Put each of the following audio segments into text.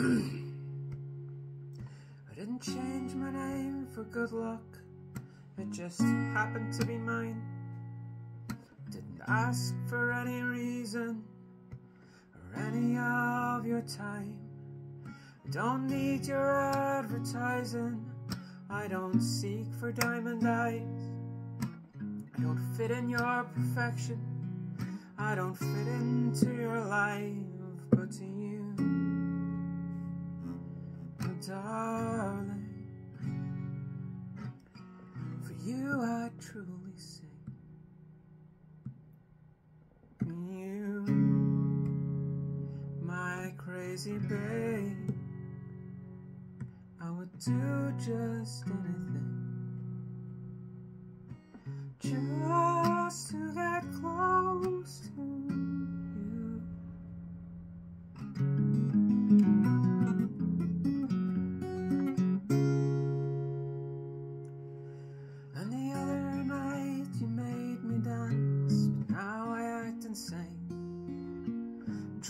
didn't change my name for good luck, it just happened to be mine. Didn't ask for any reason or any of your time. I don't need your advertising, I don't seek for diamond eyes. I don't fit in your perfection, I don't fit into your life, but to you, crazy babe, I would do just anything. Just to get close to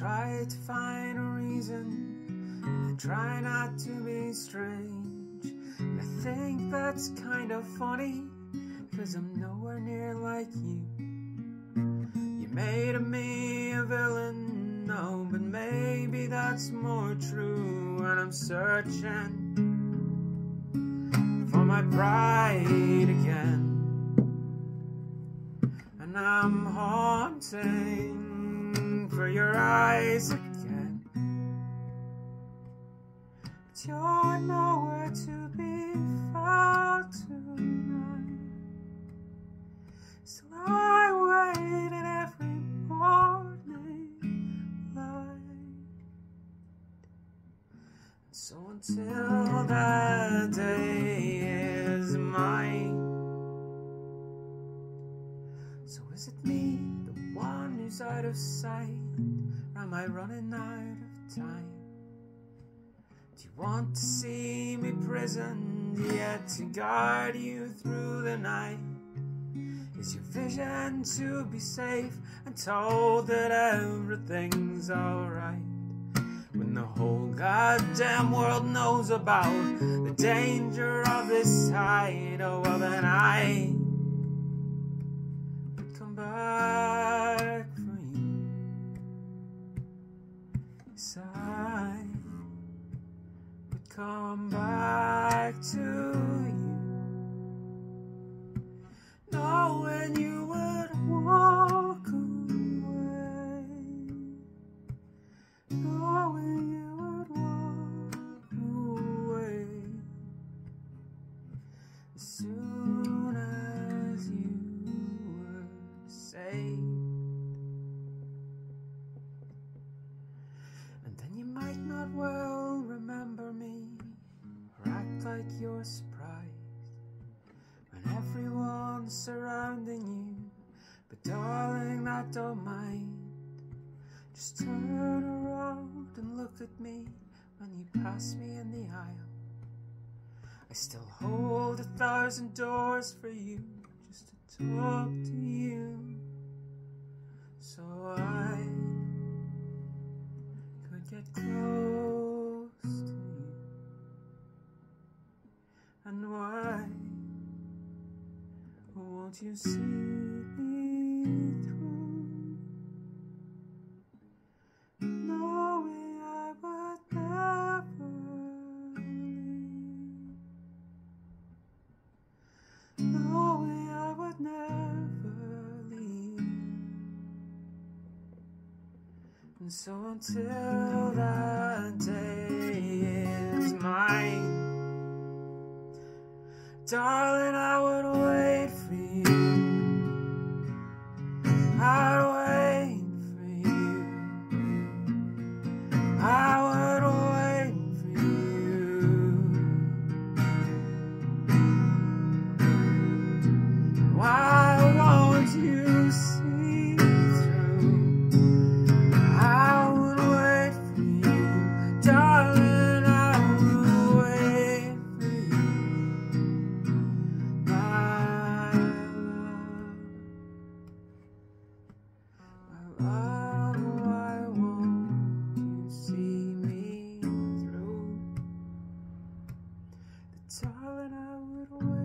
Try to find a reason, I try not to be strange. And I think that's kind of funny, cause I'm nowhere near like you. You made of me a villain, no, but maybe that's more true when I'm searching for my pride again. And I'm haunting for your eyes again. But you're nowhere to be found tonight. So I wait in every morning light. So until that day is mine. Out of sight? Or am I running out of time? Do you want to see me prisoned yet to guard you through the night? Is your vision to be safe and told that everything's alright? When the whole goddamn world knows about the danger of this side, oh well then I surrounding you. But darling, I don't mind. Just turn around and look at me when you pass me in the aisle. I still hold a thousand doors for you just to talk to you. So I won't you see me through? Knowing I would never leave. Knowing I would never leave. And so until that day is mine, darling, I would wait Why, won't you see me through? The darling I would wait.